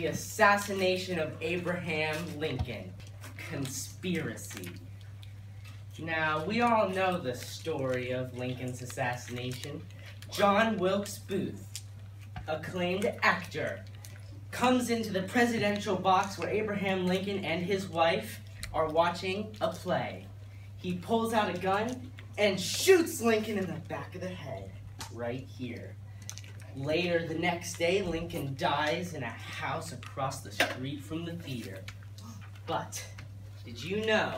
the assassination of Abraham Lincoln. Conspiracy. Now, we all know the story of Lincoln's assassination. John Wilkes Booth, acclaimed actor, comes into the presidential box where Abraham Lincoln and his wife are watching a play. He pulls out a gun and shoots Lincoln in the back of the head, right here. Later the next day, Lincoln dies in a house across the street from the theater. But did you know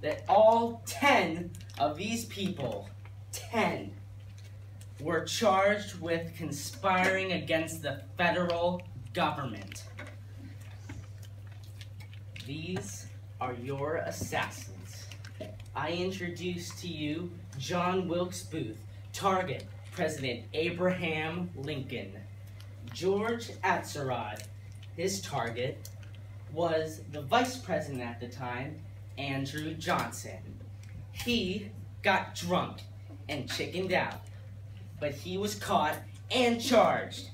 that all 10 of these people, 10, were charged with conspiring against the federal government? These are your assassins. I introduce to you John Wilkes Booth, target President Abraham Lincoln. George Atzerodt, his target, was the vice president at the time, Andrew Johnson. He got drunk and chickened out, but he was caught and charged.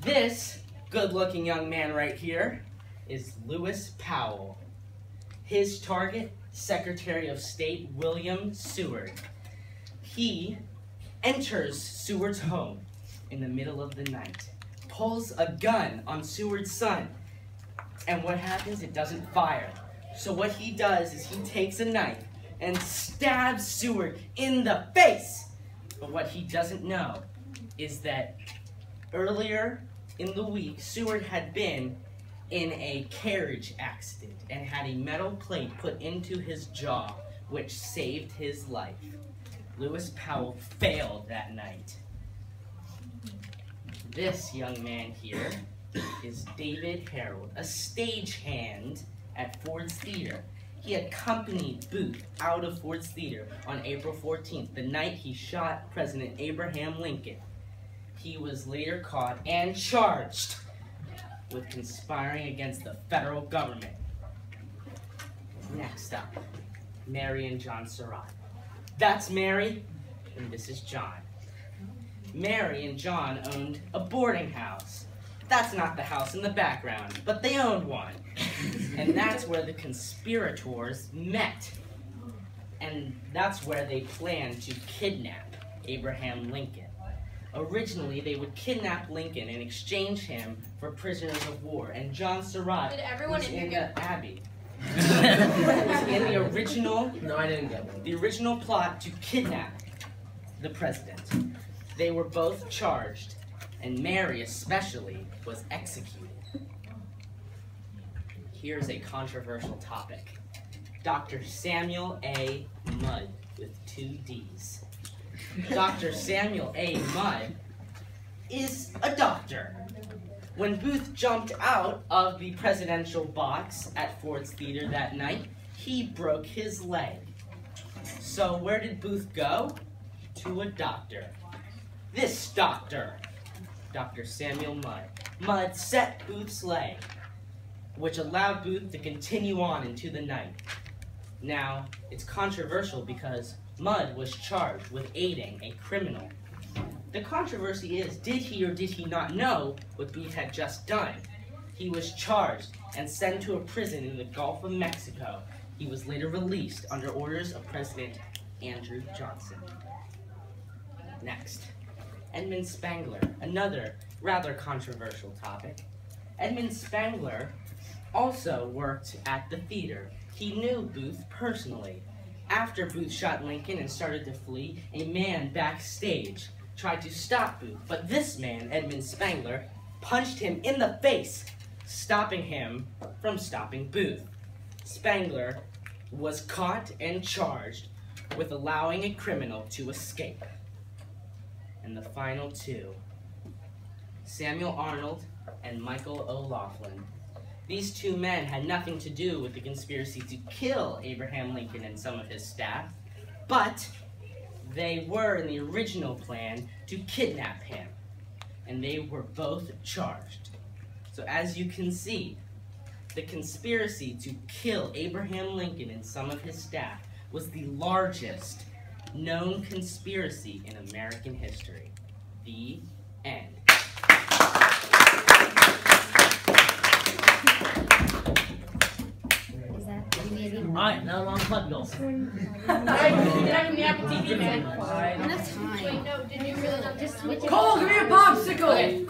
This good-looking young man right here is Lewis Powell. His target, Secretary of State William Seward. He enters Seward's home in the middle of the night, pulls a gun on Seward's son, and what happens? It doesn't fire. So what he does is he takes a knife and stabs Seward in the face. But what he doesn't know is that earlier in the week, Seward had been in a carriage accident and had a metal plate put into his jaw, which saved his life. Lewis Powell failed that night. This young man here is David Herold, a stagehand at Ford's Theater. He accompanied Booth out of Ford's Theater on April 14th, the night he shot President Abraham Lincoln. He was later caught and charged with conspiring against the federal government. Next up, Mary and John Surratt. That's Mary, and this is John. Mary and John owned a boarding house. That's not the house in the background, but they owned one. And that's where the conspirators met. And that's where they planned to kidnap Abraham Lincoln. Originally, they would kidnap Lincoln and exchange him for prisoners of war. And John Surratt Did everyone was in in the Abbey. in the original No, I didn't get one. the original plot to kidnap the president. They were both charged, and Mary especially was executed. Here's a controversial topic. Dr. Samuel A. Mudd with two D's. Dr. Samuel A. Mudd is a doctor. When Booth jumped out of the presidential box at Ford's Theater that night, he broke his leg. So where did Booth go? To a doctor. This doctor, Dr. Samuel Mudd. Mudd set Booth's leg, which allowed Booth to continue on into the night. Now, it's controversial because Mudd was charged with aiding a criminal. The controversy is, did he or did he not know what Booth had just done? He was charged and sent to a prison in the Gulf of Mexico. He was later released under orders of President Andrew Johnson. Next, Edmund Spangler, another rather controversial topic. Edmund Spangler also worked at the theater. He knew Booth personally. After Booth shot Lincoln and started to flee, a man backstage tried to stop Booth, but this man, Edmund Spangler, punched him in the face, stopping him from stopping Booth. Spangler was caught and charged with allowing a criminal to escape. And the final two, Samuel Arnold and Michael O'Laughlin. These two men had nothing to do with the conspiracy to kill Abraham Lincoln and some of his staff, but they were in the original plan to kidnap him, and they were both charged. So as you can see, the conspiracy to kill Abraham Lincoln and some of his staff was the largest known conspiracy in American history. The end. Alright, now I'm on Club Goals. Alright, the Apple TV, man. Enough time. Wait, no, did you really not just switch it? Cole, give me a popsicle! Okay.